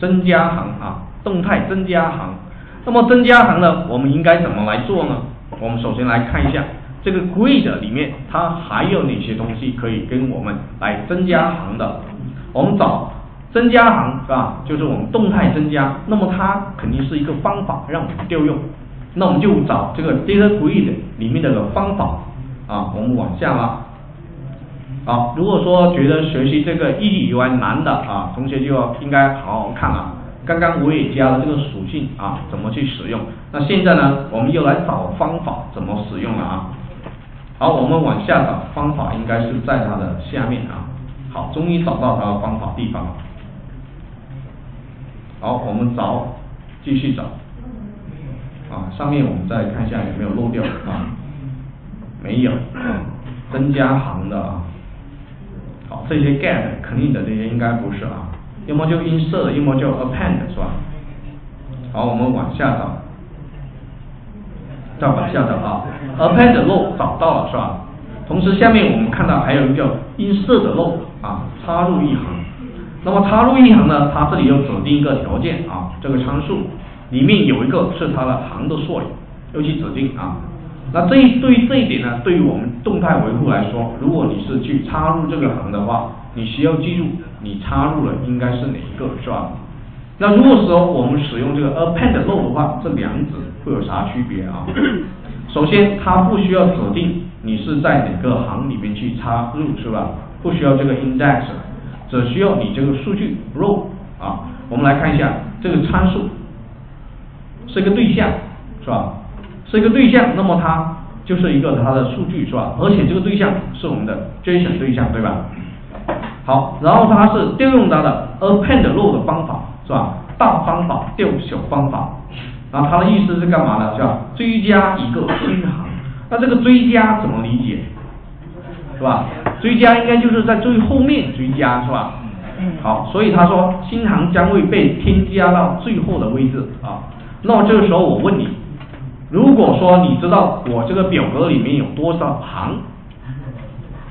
增加行啊，动态增加行。那么增加行呢，我们应该怎么来做呢？我们首先来看一下这个 grid 里面它还有哪些东西可以跟我们来增加行的。我们找增加行是吧？就是我们动态增加，那么它肯定是一个方法让我们调用。那我们就找这个 data grid 里面的方法啊，我们往下拉。好，如果说觉得学习这个 EDUI 难的啊，同学就应该好好看啊。刚刚我也加了这个属性啊，怎么去使用？那现在呢，我们又来找方法怎么使用了啊？好，我们往下找方法，应该是在它的下面啊。好，终于找到它的方法地方了。好，我们找，继续找。啊，上面我们再看一下有没有漏掉啊？没有，增加行的啊。好，这些 get 肯定的这些应该不是啊。要么就 insert，要么就 append，是吧？好，我们往下找，再往下找啊，append row 找到了是吧？同时下面我们看到还有一个 insert row 啊，插入一行。那么插入一行呢，它这里又指定一个条件啊，这个参数里面有一个是它的行的缩影，要去指定啊。那这一对于这一点呢，对于我们动态维护来说，如果你是去插入这个行的话，你需要记住你插入了应该是哪一个，是吧？那如果说我们使用这个 append row 的话，这两者会有啥区别啊？首先，它不需要指定你是在哪个行里面去插入，是吧？不需要这个 index，只需要你这个数据 row 啊。我们来看一下这个参数是一个对象，是吧？是一个对象，那么它就是一个它的数据是吧？而且这个对象是我们的 JSON 对象对吧？好，然后它是调用它的 append row 的方法是吧？大方法调小方法，然后它的意思是干嘛呢？是吧？追加一个新行，那这个追加怎么理解？是吧？追加应该就是在最后面追加是吧？好，所以他说新行将会被添加到最后的位置啊。那么这个时候我问你。如果说你知道我这个表格里面有多少行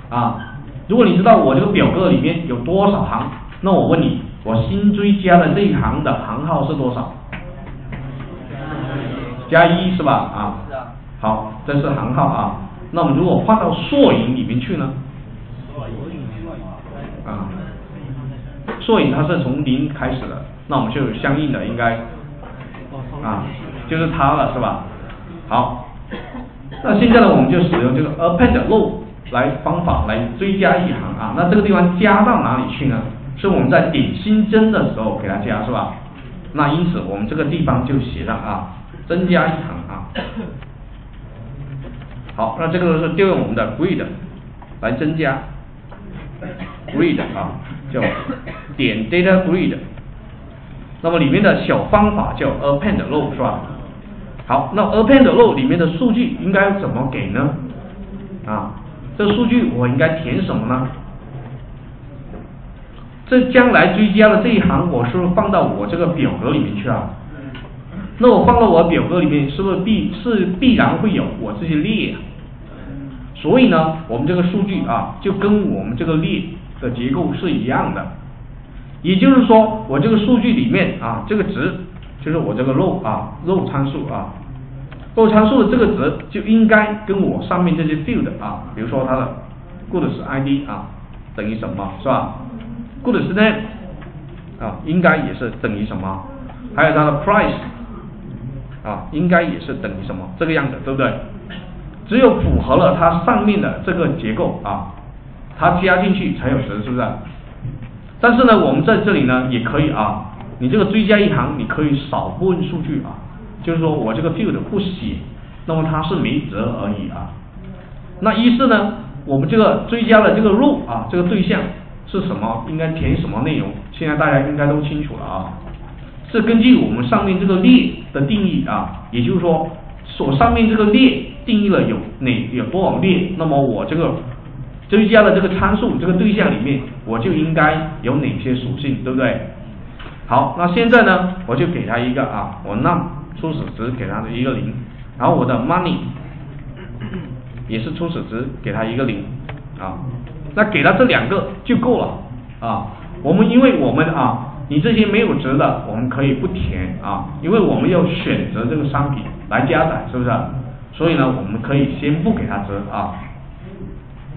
啊，如果你知道我这个表格里面有多少行，那我问你，我新追加的这一行的行号是多少？加一是吧？啊，好，这是行号啊。那我们如果放到索引里面去呢？啊，索引它是从零开始的，那我们就有相应的应该啊，就是它了是吧？好，那现在呢，我们就使用这个 append row 来方法来追加一行啊。那这个地方加到哪里去呢？是我们在点新增的时候给它加是吧？那因此我们这个地方就写上啊，增加一行啊。好，那这个是调用我们的 grid 来增加 grid 啊，叫点 data grid。那么里面的小方法叫 append row 是吧？好，那 append row 里面的数据应该怎么给呢？啊，这数据我应该填什么呢？这将来追加的这一行，我是不是放到我这个表格里面去啊？那我放到我表格里面，是不是必是必然会有我这些列？所以呢，我们这个数据啊，就跟我们这个列的结构是一样的。也就是说，我这个数据里面啊，这个值就是我这个肉啊肉参数啊。肉参数的这个值就应该跟我上面这些 field 啊，比如说它的 goods ID 啊等于什么是吧？goods name 啊应该也是等于什么？还有它的 price 啊应该也是等于什么？这个样子对不对？只有符合了它上面的这个结构啊，它加进去才有值，是不是？但是呢，我们在这里呢也可以啊，你这个追加一行，你可以少部分数据啊。就是说我这个 field 不写，那么它是没辙而已啊。那一是呢，我们这个追加的这个 row 啊，这个对象是什么？应该填什么内容？现在大家应该都清楚了啊。是根据我们上面这个列的定义啊，也就是说，所上面这个列定义了有哪有多少列，那么我这个追加的这个参数这个对象里面，我就应该有哪些属性，对不对？好，那现在呢，我就给他一个啊，我 num。初始值给它的一个零，然后我的 money 也是初始值给它一个零啊，那给他这两个就够了啊。我们因为我们啊你这些没有值的，我们可以不填啊，因为我们要选择这个商品来加载，是不是？所以呢，我们可以先不给它值啊。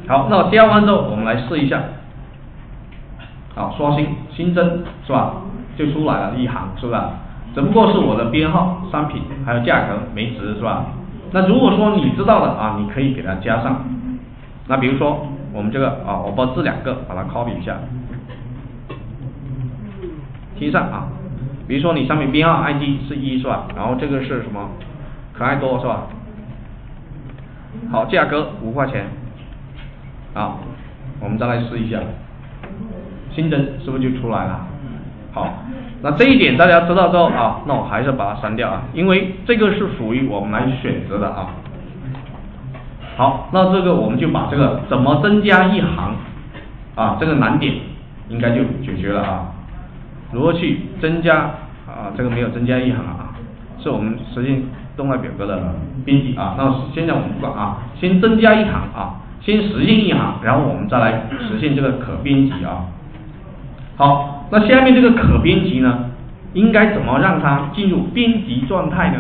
好，那加完之后，我们来试一下。好，刷新新增是吧？就出来了一行，是不是？只不过是我的编号、商品还有价格没值，是吧？那如果说你知道的啊，你可以给它加上。那比如说我们这个啊，我把这两个把它 copy 一下。贴上啊，比如说你商品编号 ID 是一是吧？然后这个是什么？可爱多是吧？好，价格五块钱，啊，我们再来试一下，新增是不是就出来了？好，那这一点大家知道之后啊，那我还是把它删掉啊，因为这个是属于我们来选择的啊。好，那这个我们就把这个怎么增加一行啊，这个难点应该就解决了啊。如何去增加啊？这个没有增加一行啊，是我们实现动态表格的编辑啊。那现在我们不管啊，先增加一行啊，先实现一行，然后我们再来实现这个可编辑啊。好，那下面这个可编辑呢，应该怎么让它进入编辑状态呢？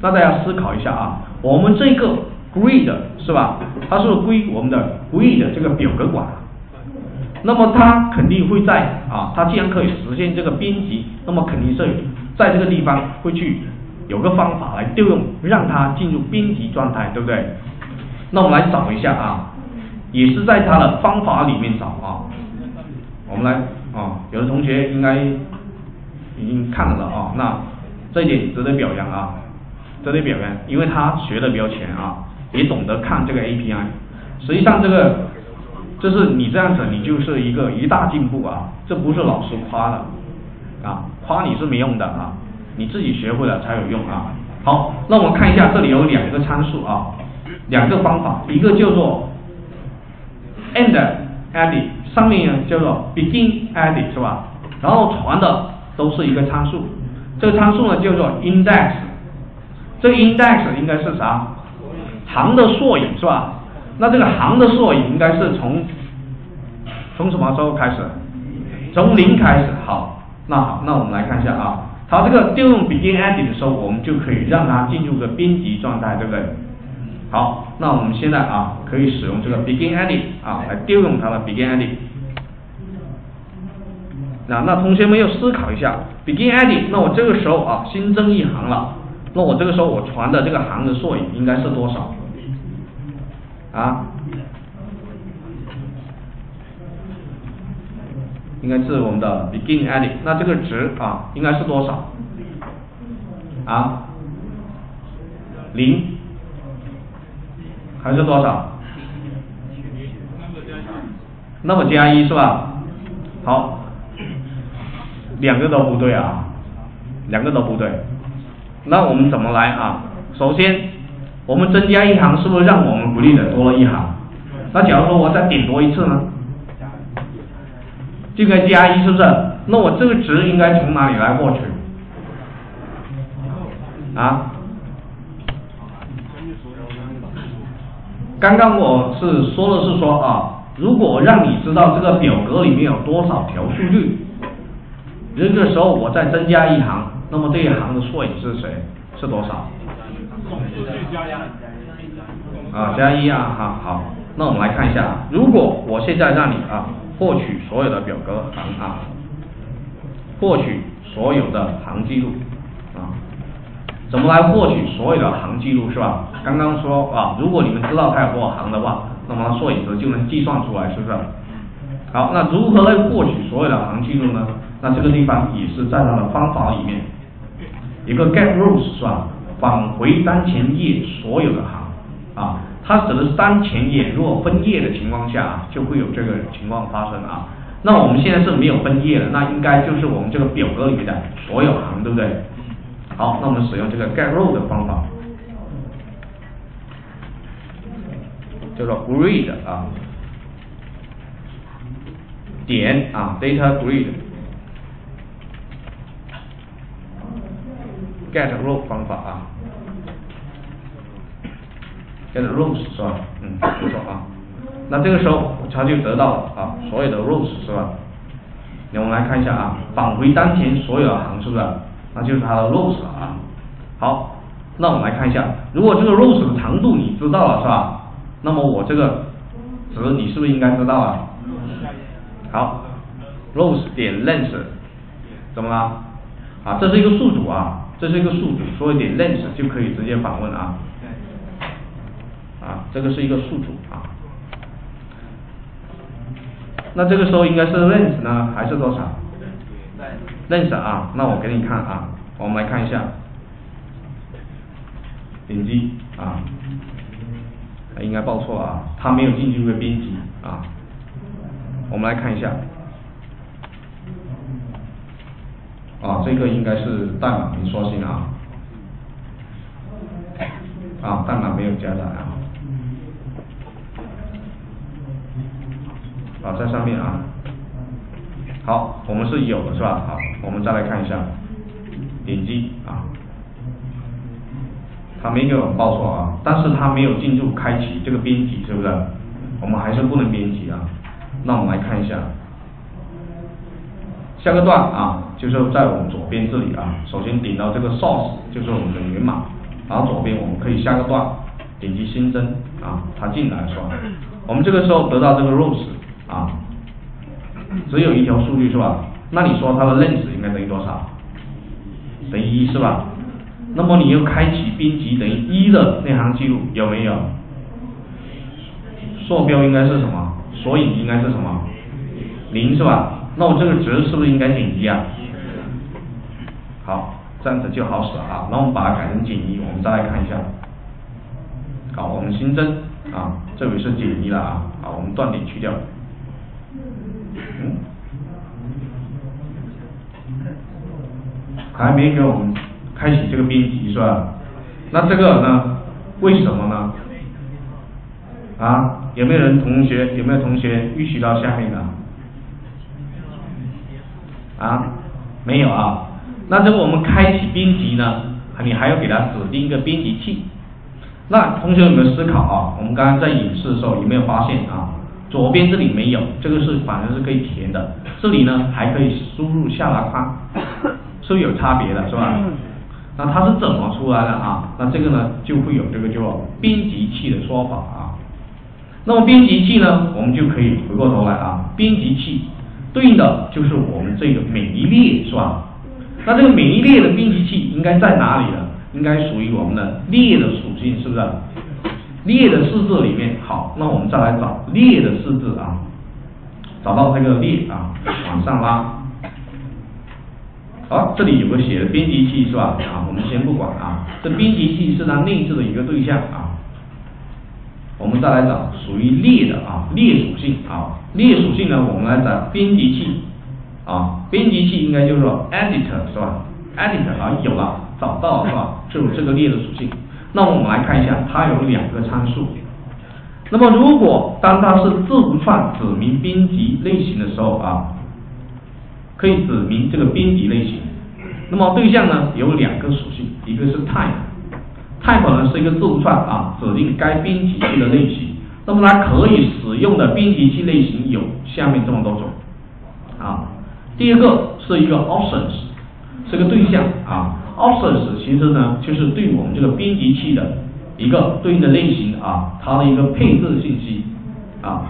那大家思考一下啊，我们这个 grid 是吧？它是归我们的 grid 这个表格管。那么它肯定会在啊，它既然可以实现这个编辑，那么肯定是在这个地方会去有个方法来调用，让它进入编辑状态，对不对？那我们来找一下啊，也是在它的方法里面找啊。我们来啊，有的同学应该已经看了啊，那这一点值得表扬啊，值得表扬，因为他学的比较浅啊，也懂得看这个 API。实际上这个。就是你这样子，你就是一个一大进步啊！这不是老师夸的啊，夸你是没用的啊，你自己学会了才有用啊。好，那我们看一下，这里有两个参数啊，两个方法，一个叫做 end edit，上面叫做 begin edit 是吧？然后传的都是一个参数，这个参数呢叫做 index，这个 index 应该是啥？行的缩影是吧？那这个行的缩影应该是从从什么时候开始？从零开始。好，那好，那我们来看一下啊，它这个调用 begin edit 的时候，我们就可以让它进入个编辑状态，对不对？好，那我们现在啊，可以使用这个 begin edit 啊来调用它的 begin edit。那那同学们要思考一下，begin edit，那我这个时候啊新增一行了，那我这个时候我传的这个行的缩影应该是多少？啊，应该是我们的 begin edit，那这个值啊应该是多少？啊，零还是多少？那么加一是吧？好，两个都不对啊，两个都不对。那我们怎么来啊？首先。我们增加一行，是不是让我们不利的多了一行？那假如说我再点多一次呢？就该加一，是不是？那我这个值应该从哪里来获取？啊？刚刚我是说的是说啊，如果让你知道这个表格里面有多少条数据，这时候我再增加一行，那么这一行的缩影是谁？是多少？啊，加一啊，好好，那我们来看一下，如果我现在让你啊获取所有的表格行啊，获取所有的行记录啊，怎么来获取所有的行记录是吧？刚刚说啊，如果你们知道它有多少行的话，那么缩影值就能计算出来，是不是？好，那如何来获取所有的行记录呢？那这个地方也是在它的方法里面，一个 get rows 是吧？返回当前页所有的行啊，它指的是当前页，如果分页的情况下啊，就会有这个情况发生啊。那我们现在是没有分页的，那应该就是我们这个表格里面的所有行，对不对？好，那我们使用这个 get row 的方法，叫做 grid 啊，点啊 data grid。Get row 方法啊，get rows 是吧？嗯，不错啊。那这个时候它就得到了啊所有的 rows 是吧？那我们来看一下啊，返回当前所有的行是不是？那就是它的 rows 了啊。好，那我们来看一下，如果这个 rows 的长度你知道了是吧？那么我这个值你是不是应该知道啊？好，rows 点 length 怎么了？啊，这是一个数组啊，这是一个数组，所以点 length 就可以直接访问啊。啊，这个是一个数组啊。那这个时候应该是 length 呢，还是多少？length 啊，那我给你看啊，我们来看一下，点击啊，应该报错了啊，它没有进入个编辑啊，我们来看一下，啊，这个应该是代码没刷新啊，啊，代码没有加载啊。啊，在上面啊，好，我们是有的是吧？好，我们再来看一下，点击啊，他没给我们报错啊，但是他没有进入开启这个编辑，是不是？我们还是不能编辑啊。那我们来看一下，下个段啊，就是在我们左边这里啊，首先点到这个 source，就是我们的源码，然后左边我们可以下个段，点击新增啊，它进来是吧？我们这个时候得到这个 rows。啊，只有一条数据是吧？那你说它的 length 应该等于多少？等于一是吧？那么你又开启编辑等于一的那行记录有没有？坐标应该是什么？索引应该是什么？零是吧？那我这个值是不是应该减一啊？好，这样子就好使了啊。那我们把它改成减一，我们再来看一下。好，我们新增啊，这里是减一了啊。好，我们断点去掉。嗯还没给我们开启这个编辑是吧？那这个呢？为什么呢？啊？有没有人同学？有没有同学预习到下面的？啊？没有啊？那这个我们开启编辑呢？你还要给它指定一个编辑器。那同学有没有思考啊？我们刚刚在演示的时候有没有发现啊？左边这里没有，这个是反正是可以填的。这里呢还可以输入下拉框，是有差别的，是吧？那它是怎么出来的啊？那这个呢就会有这个叫编辑器的说法啊。那么编辑器呢，我们就可以回过头来啊，编辑器对应的就是我们这个每一列，是吧？那这个每一列的编辑器应该在哪里呢？应该属于我们的列的属性，是不是？列的式子里面，好，那我们再来找列的式子啊，找到这个列啊，往上拉，好，这里有个写的编辑器是吧？啊，我们先不管啊，这编辑器是它内置的一个对象啊，我们再来找属于列的啊，列属性啊，列属性呢，我们来找编辑器啊，编辑器应该就是说 editor 是吧？editor 啊，有了，找到了是吧？就有这个列的属性。那我们来看一下，它有两个参数。那么如果当它是字符串指明编辑类型的时候啊，可以指明这个编辑类型。那么对象呢有两个属性，一个是 type type 呢是一个字符串啊，指定该编辑器的类型。那么它可以使用的编辑器类型有下面这么多种啊。第一个是一个 options，是个对象啊。Options 其实呢，就是对我们这个编辑器的一个对应的类型啊，它的一个配置信息啊。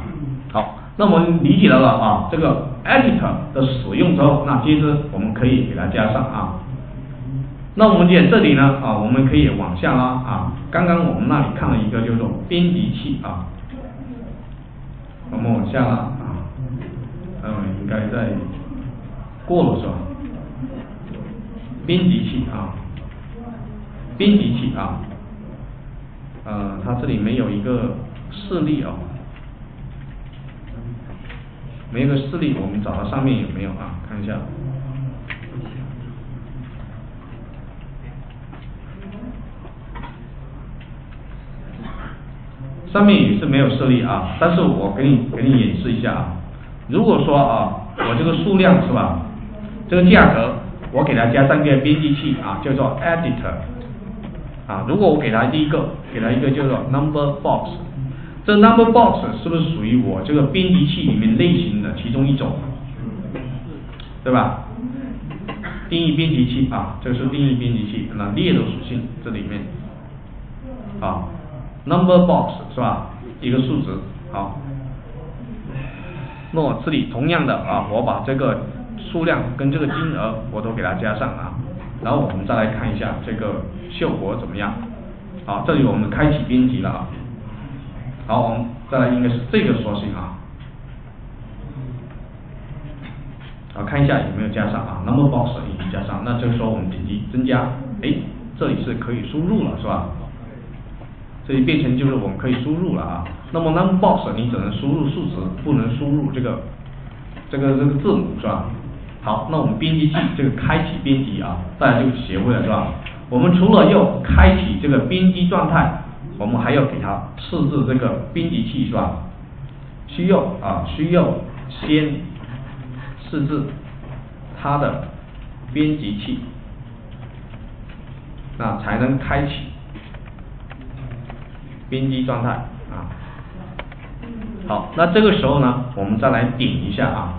好，那我们理解到了啊，这个 Editor 的使用之后，那接着我们可以给它加上啊。那我们点这里呢啊，我们可以往下拉啊。刚刚我们那里看了一个叫做编辑器啊，我们往下拉啊，嗯，应该在过了是吧？编辑器啊，编辑器啊，呃，它这里没有一个示例啊，没有个示例，我们找到上面有没有啊？看一下，上面也是没有设立啊，但是我给你给你演示一下啊，如果说啊，我这个数量是吧，这个价格。我给它加上一个编辑器啊，叫做 editor 啊。如果我给它第一个，给它一个叫做 number box，这 number box 是不是属于我这个编辑器里面类型的其中一种？对吧？定义编辑器啊，这是定义编辑器，那列的属性这里面啊，number box 是吧？一个数值，好，那我这里同样的啊，我把这个数量跟这个金额我都给它加上啊，然后我们再来看一下这个效果怎么样。好，这里我们开启编辑了啊。好，我们再来应该是这个属性啊。啊，看一下有没有加上啊，number box 已经加上，那这个时候我们点击增加，哎，这里是可以输入了是吧？这里变成就是我们可以输入了啊。那么 number box 你只能输入数值，不能输入这个这个这个字母是吧？好，那我们编辑器这个开启编辑啊，大家就学会了是吧？我们除了要开启这个编辑状态，我们还要给它设置这个编辑器是吧？需要啊，需要先。设置它的编辑器，那才能开启编辑状态啊。好，那这个时候呢，我们再来点一下啊，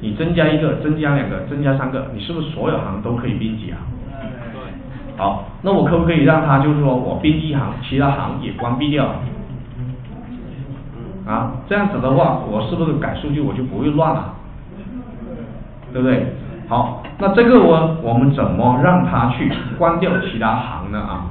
你增加一个，增加两个，增加三个，你是不是所有行都可以编辑啊？对。好，那我可不可以让它就是说我编辑一行，其他行也关闭掉？啊，这样子的话，我是不是改数据我就不会乱了？对不对？好，那这个我我们怎么让它去关掉其他行呢啊？